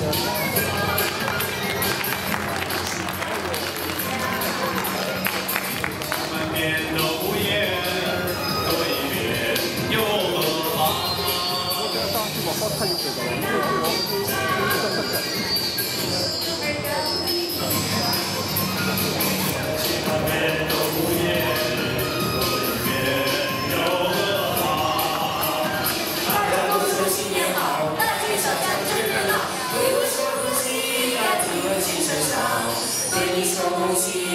的。太有水了，我们这个这个这个。Rosie.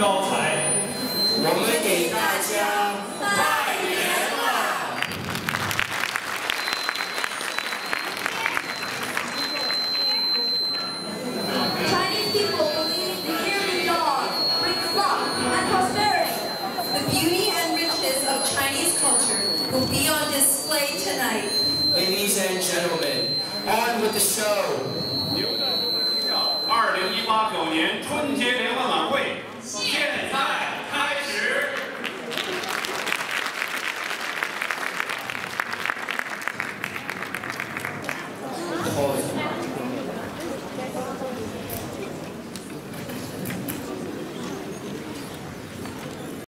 高才。我们给大家拜年啦！Chinese people believe the year we dog brings luck and prosperity. The beauty and riches of Chinese culture will be on display tonight. Ladies and gentlemen, on with the show. 二零一八九年春节联欢。